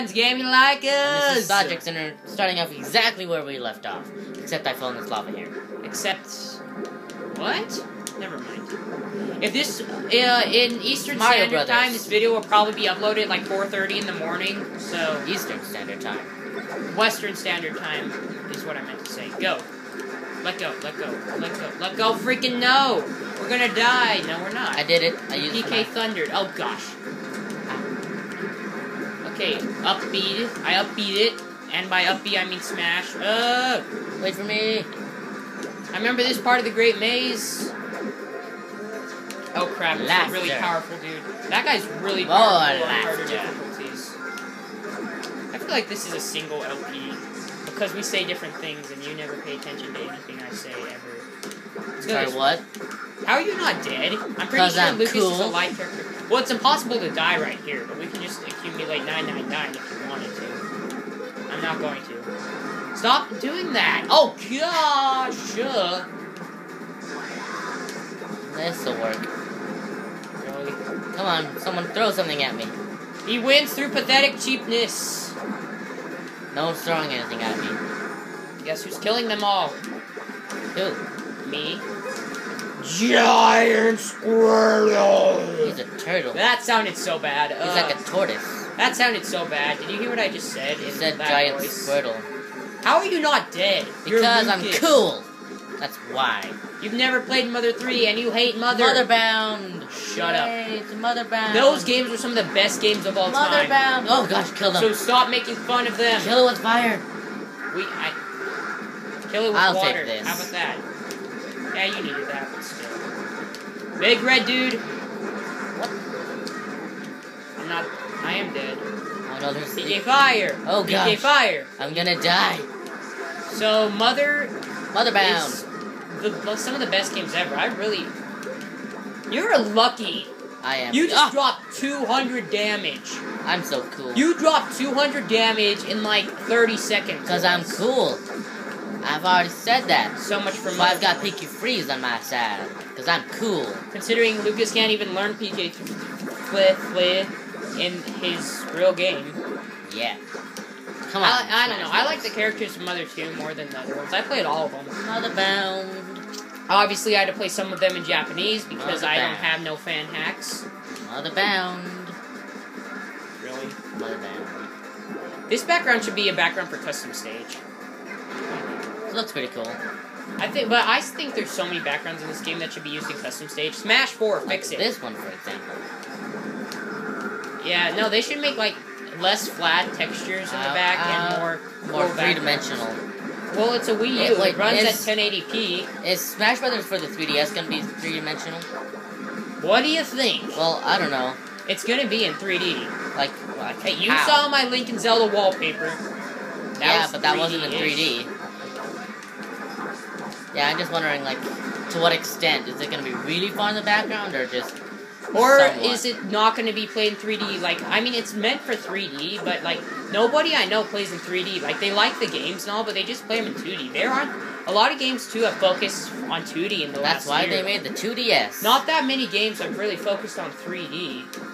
Sans Gaming like And this is us. Sajix, and we're starting off exactly where we left off. Except I fell in this lava here. Except, what? Never mind. If this uh, in Eastern Mario Standard Brothers. Time, this video will probably be uploaded at like 4:30 in the morning. So Eastern Standard Time. Western Standard Time is what I meant to say. Go. Let go. Let go. Let go. Let go. Freaking no! We're gonna die. No, we're not. I did it. I used PK thundered. Oh gosh. Okay, upbeat. I upbeat it, and by upbeat I mean smash. Uh, Wait for me. I remember this part of the Great Maze. Oh crap! A really powerful dude. That guy's really powerful on harder difficulties. I feel like this is a single LP because we say different things, and you never pay attention to anything I say ever. Sorry, what? How are you not dead? I'm pretty sure I'm Lucas is a cool. light character. Well, it's impossible to die right here, but we can just accumulate 999 if you wanted to. I'm not going to. Stop doing that! Oh gosh! Uh, This'll work. really? Come on, someone throw something at me. He wins through pathetic cheapness. No one's throwing anything at me. Guess who's killing them all? Who? Me. Giant Squirtle! He's a turtle. That sounded so bad. He's Ugh. like a tortoise. That sounded so bad. Did you hear what I just said? In said giant voice? squirtle. How are you not dead? Because I'm cool. That's why. You've never played Mother 3 and you hate Mother. Motherbound. Shut up. Yay, It's Motherbound. Those games were some of the best games of all time. Motherbound. Oh gosh, kill them. So stop making fun of them. kill it with fire. We, I, kill it with I'll take water. this. How about that? Yeah, you needed that, but still. Big red dude. What? I'm not. I am dead. Oh no, there's. PK fire. Oh, god. PK fire. I'm gonna die. So Mother Motherbound. the, some of the best games ever. I really. You're lucky. I am. You just Ah, dropped 200 damage. I'm so cool. You dropped 200 damage in like 30 seconds. Because I'm cool. I've already said that. So much for So I've got PK Freeze on my side. Because I'm cool. Considering Lucas can't even learn PK Flip Flip in his real game. Yeah. Come on. I, I don't know. Smash I like the characters from Mother 2 more than the other ones. I played all of them. Motherbound. Obviously, I had to play some of them in Japanese because I don't have no fan hacks. Motherbound. Really? Motherbound. This background should be a background for custom stage. It looks pretty cool. I think, but I think there's so many backgrounds in this game that should be used in custom stage. Smash 4, Like fix it. this one, for example. Yeah, no, they should make like less flat textures in the Uh, back uh, and more More three dimensional. Well, it's a Wii U. Wait, wait, it runs at 1080p. Is Smash Brothers for the 3DS gonna be three dimensional? What do you think? Well, I don't know. It's gonna be in 3D. Like, like Hey, you how? saw my Link and Zelda wallpaper. That yeah, but that wasn't in 3D. Yeah, I'm just wondering, like, to what extent is it gonna be really far in the background, or just Or somewhat? is it not going to be played in 3D? Like, I mean, it's meant for 3D, but like nobody I know plays in 3D. Like, they like the games and all, but they just play them in 2D. There aren't a lot of games too have focused on 2D in the That's last why year. they made the 2DS. Not that many games have really focused on 3D.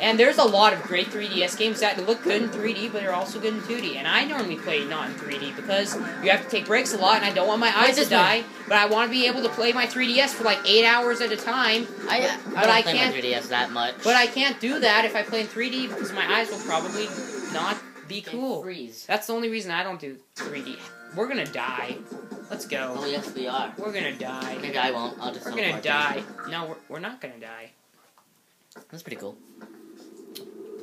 And there's a lot of great 3DS games that look good in 3D, but are also good in 2D. And I normally play not in 3D because you have to take breaks a lot, and I don't want my eyes to die. But I want to be able to play my 3DS for like eight hours at a time. I, I but don't I play can't- my 3DS that much. But I can't do that if I play in 3D because my eyes will probably not be cool. Freeze. That's the only reason I don't do 3D. We're gonna die. Let's go. Oh yes, we are. We're gonna die. Maybe I won't. I'll just. We're gonna die. No, we're, we're not gonna die. That's pretty cool.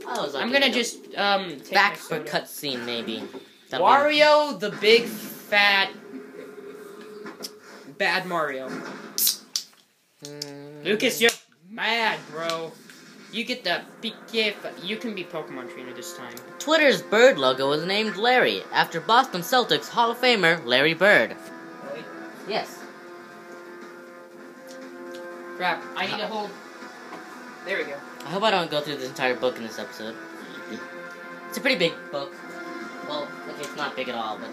I was like, I'm gonna just um take back my for soda. cutscene maybe. That'll be- Wario, the big fat bad Mario. Mm. Lucas, you're mad, bro. You get the PK. You can be Pokemon trainer this time. Twitter's bird logo is named Larry after Boston Celtics Hall of Famer Larry Bird. Really? Yes. Crap. I need to hold. There we go. I hope I don't go through this entire book in this episode. It's a pretty big book. Well, okay, it's not big at all, but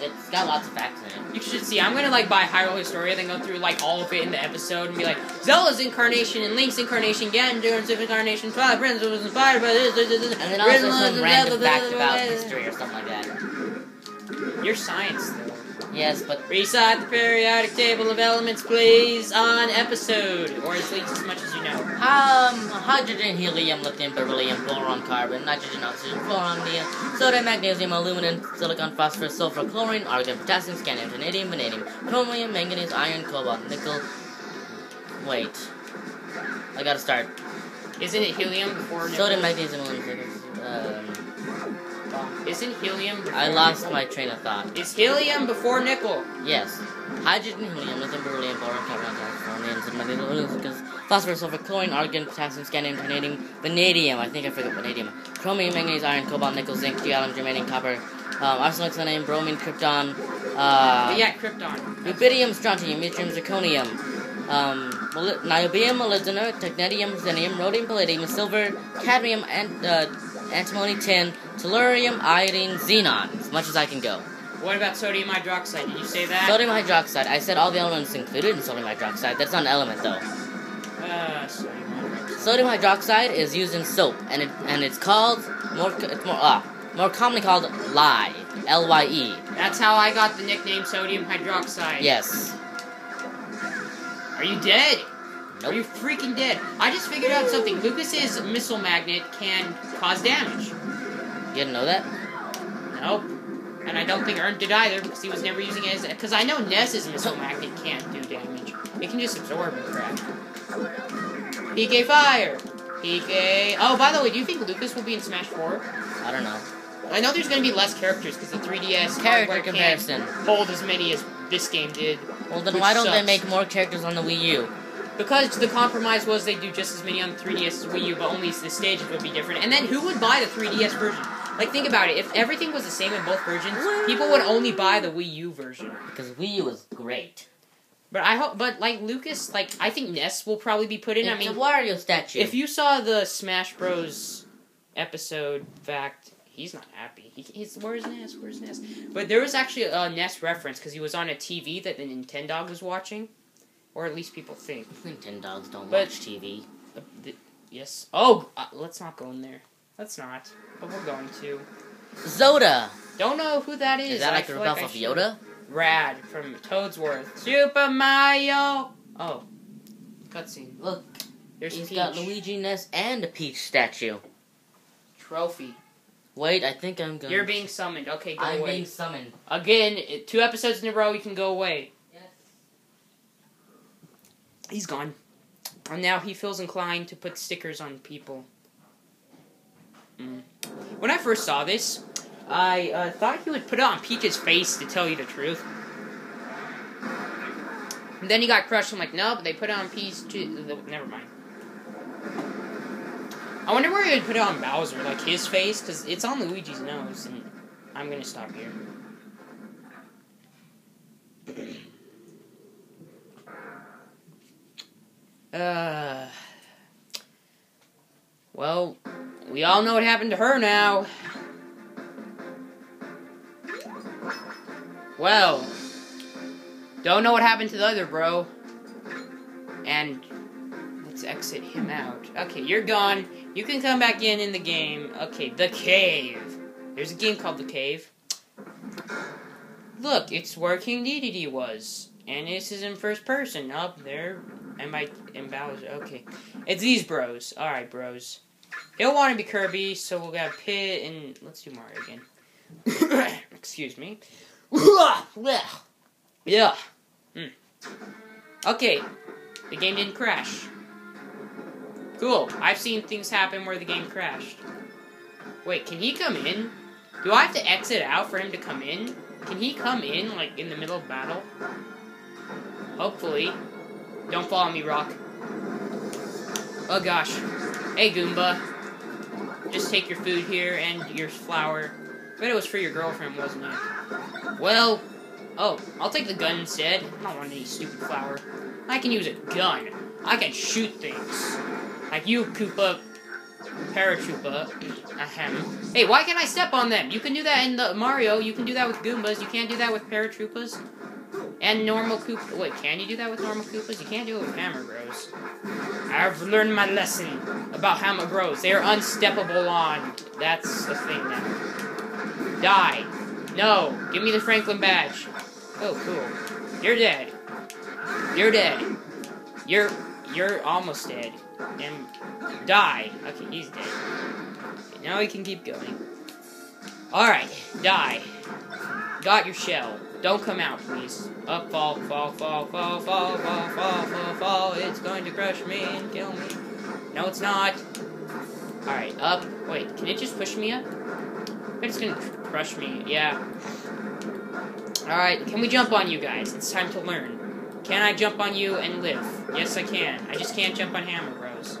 it's got lots of facts in it. You should see. I'm gonna like buy Hyrule Historia, then go through like all of it in the episode and be like Zelda's incarnation and Link's incarnation, Ganondorf's incarnation, Twilight Princess was inspired by this, this, this, this. And then also some random fact about history or something like that. Your science, though. Yes, but Recite the periodic table of elements, please, on episode, or at least as much as you know. um, hydrogen, helium, lithium, beryllium, boron, carbon, nitrogen, oxygen, fluorine, neon, sodium, magnesium, aluminum, silicon, phosphorus, sulfur, chlorine, argon, potassium, scandium, vanadium, vanadium, chromium, manganese, iron, cobalt, nickel. Wait, I gotta start. Isn't it helium before nickel? Sodium, magnesium, aluminum. Um, Isn't helium before I lost my train of thought. Is helium before nickel? Yes. Hydrogen, helium, lithium, beryllium, boron, carbon, oxygen, neon, magnesium, aluminum, phosphorus, sulfur, chlorine, argon, potassium, scandium, vanadium, vanadium. I think I forgot vanadium. Chromium, manganese, iron, cobalt, nickel, zinc, gallium, germanium, copper, um, arsenic, selenium, bromine, krypton, uh, yeah, krypton. rubidium, strontium, yttrium, zirconium, um, niobium, molybdenum, technetium, xenium, rhodium, palladium, silver, cadmium, and uh, antimony, tin, tellurium, iodine, xenon. As much as I can go. What about sodium hydroxide? Did you say that? Sodium hydroxide. I said all the elements included in sodium hydroxide. That's not an element though. Uh, sodium hydroxide. Sodium hydroxide is used in soap, and it and it's called more it's more ah more commonly called lye. L Y E. That's how I got the nickname sodium hydroxide. Yes. Are you dead? Nope. you freaking dead? I just figured out something. Lucas's missile magnet can cause damage. You didn't know that? Nope. And I don't think Ern did either because he was never using it as. Because I know Ness's missile magnet can't do damage. It can just absorb and crap. PK Fire! PK. Oh, by the way, do you think Lucas will be in Smash 4? I don't know. I know there's going to be less characters because the 3DS Character comparison. hold as many as this game did. Well then why don't they make more characters on the Wii U? Because the compromise was they do just as many on the 3DS as Wii U, but only the stages would be different. And then who would buy the 3DS version? Like, think about it. If everything was the same in both versions, people would only buy the Wii U version. Because Wii U is great. But I hope, but like Lucas, like I think Ness will probably be put in. It's I mean, a Wario statue. if you saw the Smash Bros. episode, fact, he's not happy. He, he's where's Ness? Where's Ness? But there was actually a Ness reference because he was on a TV that the Nintendo was watching, or at least people think. Nintendogs don't But- watch TV. Uh, th- yes. Oh, uh, let's not go in there. Let's not. But we're going to. Zoda! Don't know who that is. Is that like a feel ripoff I of Yoda? Rad from Toadsworth. Super Mario. Oh, cutscene. Look, There's he's Peach. got Luigi, Ness, and a Peach statue. Trophy. Wait, I think I'm going. You're being summoned. Okay, go I'm away. being summoned. Again, two episodes in a row, you can go away. He's gone. And now he feels inclined to put stickers on people. Mm. When I first saw this, I uh, thought he would put it on Peach's face to tell you the truth. And then he got crushed. I'm like, no, but they put it on Peach. Never mind. I wonder where he would put it on Bowser, like his face, because it's on Luigi's nose. And I'm gonna stop here. Uh. Well, we all know what happened to her now. Well, don't know what happened to the other bro. And let's exit him out. Okay, you're gone. You can come back in in the game. Okay, the cave. There's a game called The Cave. Look, it's where King Dedede was. And this is in first person. Up there. And by and Bowser. Okay. It's these bros. Alright, bros. He'll want to be Kirby, so we'll get Pit and let's do Mario again. Excuse me. yeah. Hmm. Okay. The game didn't crash. Cool. I've seen things happen where the game crashed. Wait, can he come in? Do I have to exit out for him to come in? Can he come in, like, in the middle of battle? Hopefully. Don't follow me, Rock. Oh gosh. Hey, Goomba. Just take your food here and your flour. Bet it was for your girlfriend, wasn't it? Well, oh, I'll take the gun instead. I don't want any stupid flour. I can use a gun. I can shoot things. Like you, Koopa. paratroopa. Ahem. Hey, why can't I step on them? You can do that in the Mario. You can do that with Goombas. You can't do that with paratroopas. And normal Koopa. Wait, can you do that with normal Koopas? You can't do it with Hammer Bros. I've learned my lesson about Hammer Bros. They are unsteppable on. That's the thing now. Die. No. Give me the Franklin badge. Oh, cool. You're dead. You're dead. You're you're almost dead. And die. Okay, he's dead. Okay, now we can keep going. Alright, die. Got your shell. Don't come out, please. Up, fall, fall, fall, fall, fall, fall, fall, fall, fall. It's going to crush me and kill me. No, it's not. Alright, up. Wait, can it just push me up? It's gonna crush me. Yeah. Alright, can we jump on you guys? It's time to learn. Can I jump on you and live? Yes, I can. I just can't jump on Hammer Bros.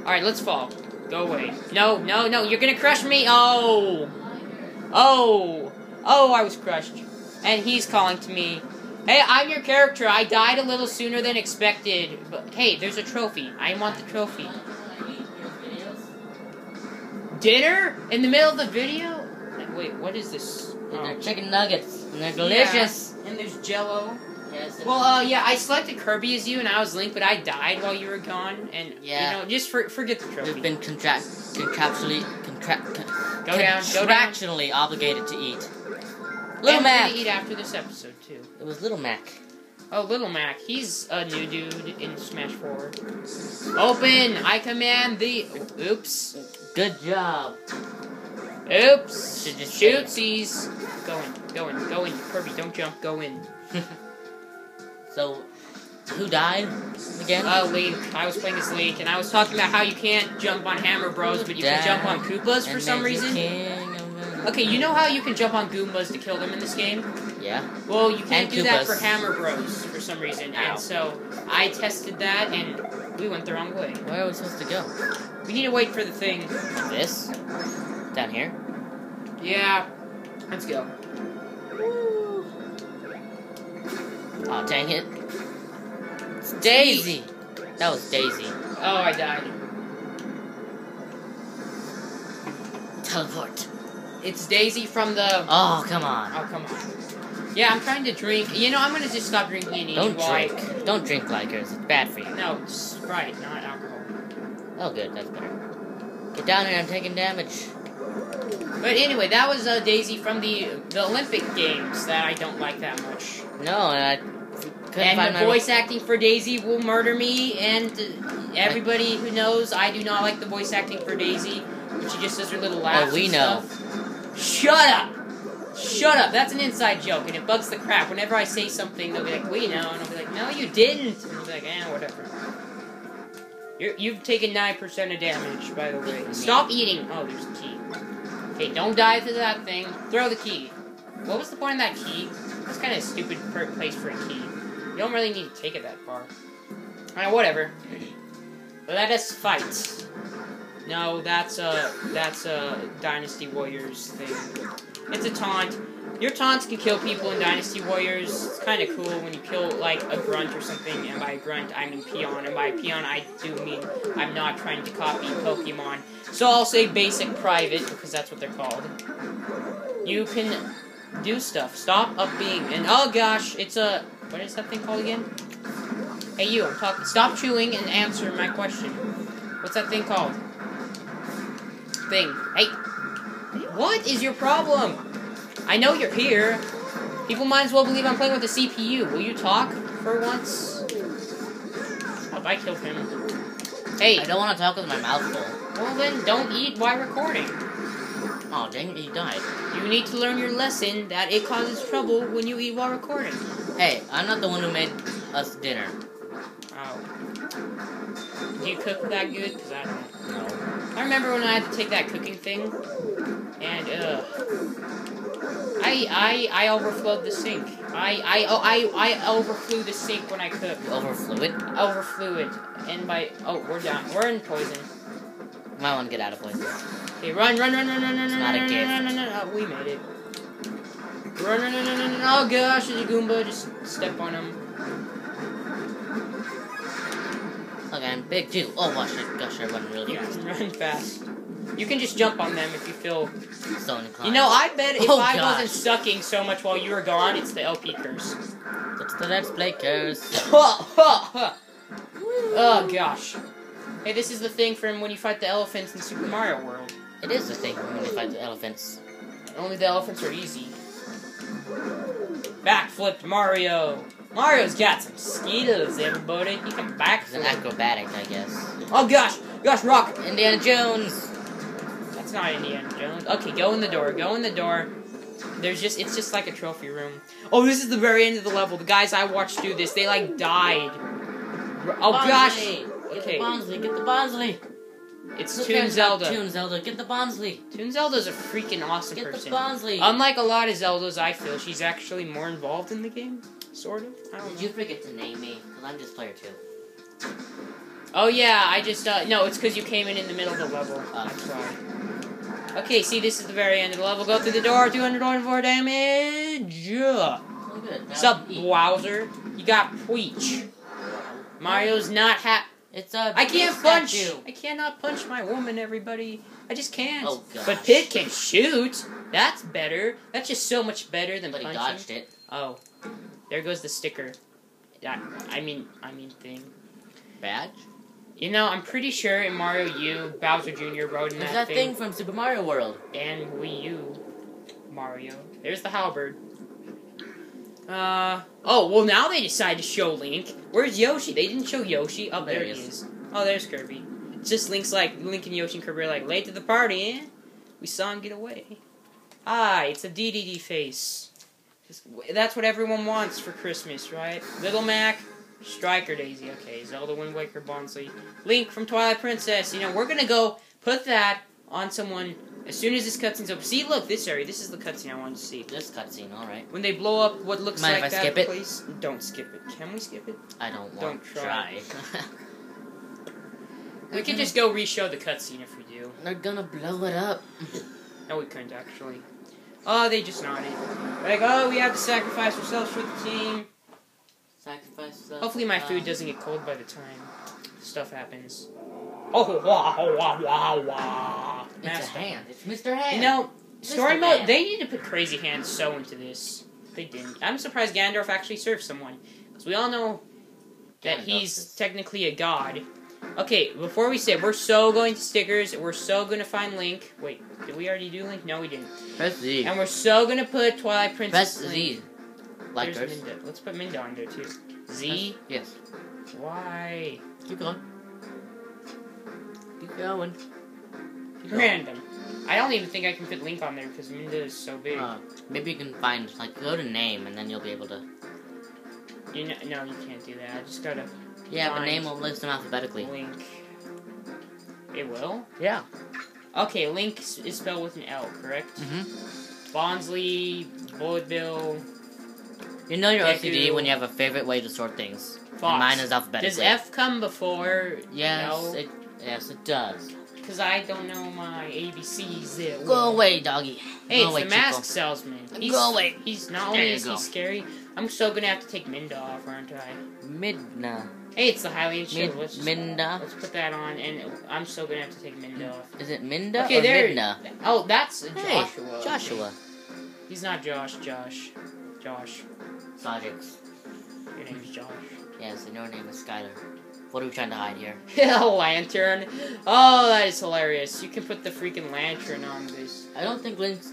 Alright, let's fall. Go away. No, no, no, you're gonna crush me! Oh! Oh! Oh, I was crushed. And he's calling to me. Hey, I'm your character. I died a little sooner than expected. But hey, there's a trophy. I want the trophy. Dinner? In the middle of the video? Like, Wait, what is this? Oh. They're chicken nuggets, and they're delicious. Yeah, And there's jello. Yes. Well, uh, yeah, I selected Kirby as you, and I was Link, but I died while you were gone, and Yeah. you know, just for, forget the trophy. we've been contract contractually contract Go down, go down. contractually obligated to eat. Little Mac. eat after this episode too. It was Little Mac. Oh, Little Mac, he's a new dude in Smash 4. Open! I command the. Oops. Good job. Oops. Should just. Shootsies. Go in, go in, go in. Kirby, don't jump, go in. So, who died again? Uh, Link. I was playing as Link, and I was talking about how you can't jump on Hammer Bros, but you can jump on Koopas for And some reason. king Okay, you know how you can jump on Goombas to kill them in this game? Yeah. Well, you can't And do that for Hammer Bros for some reason, Ow. and so I tested that, and we went the wrong way. Where are we supposed to go? We need to wait for the thing. This? Down here? Yeah, let's go. Woo. Oh, dang it. It's Daisy! That was Daisy. Oh, I died. Teleport. It's Daisy from the. Oh, come on. Oh, come on. Yeah, I'm trying to drink. You know, I'm gonna just stop drinking and eating Don't while I- drink. Don't drink Likers. It's bad for you. No, Sprite, not alcohol. Oh, good. That's better. Get down here. I'm taking damage. But anyway, that was uh, Daisy from the the Olympic Games that I don't like that much. No, and I couldn't and the my voice acting for Daisy will murder me, and uh, everybody who knows I do not like the voice acting for Daisy, she just does her little laughs. Oh, we know. Stuff. Shut up! Shut up! That's an inside joke, and it bugs the crap. Whenever I say something, they'll be like, "We know," and I'll be like, "No, you didn't." And I'll be like, "Eh, whatever." You're, you've taken nine percent of damage, by the way. Stop eating. Oh, there's a key. Okay, don't dive to that thing. Throw the key. What was the point of that key? That's kind of a stupid place for a key. You don't really need to take it that far. Alright, whatever. Let us fight. No, that's a that's a Dynasty Warriors thing. It's a taunt. Your taunts can kill people in Dynasty Warriors. It's kind of cool when you kill like a grunt or something, and by grunt I mean peon, and by peon I do mean I'm not trying to copy Pokemon. So I'll say basic private because that's what they're called. You can do stuff. Stop up being and oh gosh, it's a what is that thing called again? Hey you, I'm talking. Stop chewing and answer my question. What's that thing called? Thing. Hey, what is your problem? I know you're here. People might as well believe I'm playing with the CPU. Will you talk for once? Oh, I killed him. Hey, I don't want to talk with my mouth full. well then, don't eat while recording. Oh, dang it, you died. You need to learn your lesson that it causes trouble when you eat while recording. Hey, I'm not the one who made us dinner. Oh. Do you cook that good? Because I don't. No. I remember when I had to take that cooking thing, and uh, I I I overflowed the sink. I I oh, I I overflew the sink when I cooked. You overflew it. Overflew it, and by oh we're down. We're in poison. Might want to get out of poison. Okay, run, run, run, run, run, run, It's run, not a run, gift. run, run, run, run. Oh, we made it. Run, run, run, run, run, run. Oh gosh, there's a Goomba. Just step on him. Look, I'm big too. Oh, watch it. Gosh, I run really You fast. can run fast. You can just jump on them if you feel. So inclined. You know, I bet if Oh, I gosh. wasn't sucking so much while you were gone, it's the LP curse. It's the Let's Play curse. Oh, oh, oh. oh gosh. Hey, this is the thing from when you fight the elephants in Super Mario World. It is the thing when you fight the elephants. Only the elephants are easy. Backflipped Mario. Mario's got some skills, everybody. He can It's an acrobatic, I guess. Oh gosh, gosh, rock. Indiana Jones. That's not Indiana Jones. Okay, go in the door. Go in the door. There's just it's just like a trophy room. Oh, this is the very end of the level. The guys I watched do this, they like died. Oh gosh. Bonsly. Get Okay. the Bonsly. Get the Bonsly. It's Look, Toon Zelda. Toon Zelda. Get the Bonsly. Toon Zelda's a freaking awesome Get the. Bonsly. Unlike a lot of Zeldas, I feel she's actually more involved in the game. Sort of. I don't Did know. you forget to name me? Because I'm just player two. Oh yeah, I just uh no, it's because you came in in the middle of the level. Oh. That's why. Okay, see, this is the very end of the level. Go through the door. 224 damage. Yeah. Oh, good. Now Sup, I can eat. Wowzer? You got Peach. Mario's not ha- It's a. I can't big punch. statue. I cannot punch my woman. Everybody, I just can't. Oh, gosh. But Pit can shoot. That's better. That's just so much better than But he dodged it. Oh, there goes the sticker. That I mean, I mean thing. Badge? You know, I'm pretty sure in Mario U, Bowser Jr. rode in There's that, that thing from Super Mario World. and Wii U, Mario. There's the halberd. Uh oh. Well, now they decide to show Link. Where's Yoshi? They didn't show Yoshi. Oh, there, There he he is. Oh, there's Kirby. It's just Link's like Link and Yoshi and Kirby are like late to the party. Eh? We saw him get away. Ah, it's a DDD face. That's what everyone wants for Christmas, right? Little Mac, Striker Daisy. Okay, Zelda Wind Waker Bonsly. Link from Twilight Princess. You know, we're gonna go put that on someone as soon as this cutscene's over. See, look, this area. This is the cutscene I wanted to see. This cutscene, alright. When they blow up what looks Mind like if I that skip it? place. Don't skip it. Can we skip it? I don't want Don't to try. try. We can just go re-show the cutscene if we do. They're gonna blow it up. No, we couldn't actually. Oh, they just nodded. Like, oh, we have to sacrifice ourselves for the team. Sacrifice. the- Hopefully, my food doesn't get cold by the time stuff happens. Oh, wah, wah, wah, wah. It's a hand. It's Mr. Hand. You know, story Mr. mode. Hand. They need to put Crazy Hand so into this. They didn't. I'm surprised Gandalf actually served someone because we all know that Gandalf he's is- technically a god. Okay, before we say we're so going to stickers, we're so gonna find Link. Wait, did we already do Link? No, we didn't. Press Z. And we're so gonna put Twilight Press Princess. Link. Z. Like. Minda. Let's put Minda on there too. Z. Yes. Why? Keep going. Keep going. Keep going. Random. I don't even think I can fit Link on there because Minda is so big. Uh, maybe you can find like go to name and then you'll be able to. you know, no, you can't do that. I just gotta Yeah, but name will list them alphabetically. Link. It will. Yeah. Okay, Link is spelled with an L, correct? Mm-hmm. Bonsly, Bullet Bill, You know your. OCD when you have a favorite way to sort things. Mine is alphabetically. Does F come before Yes, L? it yes it does. Because I don't know my ABCs. Go away, doggy. Hey, Go it's away, the mask Chico. salesman. He's, Go away. He's not There only is go. he scary, I'm so gonna have to take Minda off, aren't I? Midna. Hey, it's the Hylian Mid. Let's just, Minda. let's put that on, and I'm so gonna have to take Minda off. Is it Minda Okay, or there. Midna? Oh, that's Hey, Joshua. Joshua. He's not Josh. Josh. Josh. Sojix. Your name's Josh. Yes, and your name is Skylar. What are we trying to hide here? a lantern. Oh, that is hilarious. You can put the freaking lantern on this. I don't think Link's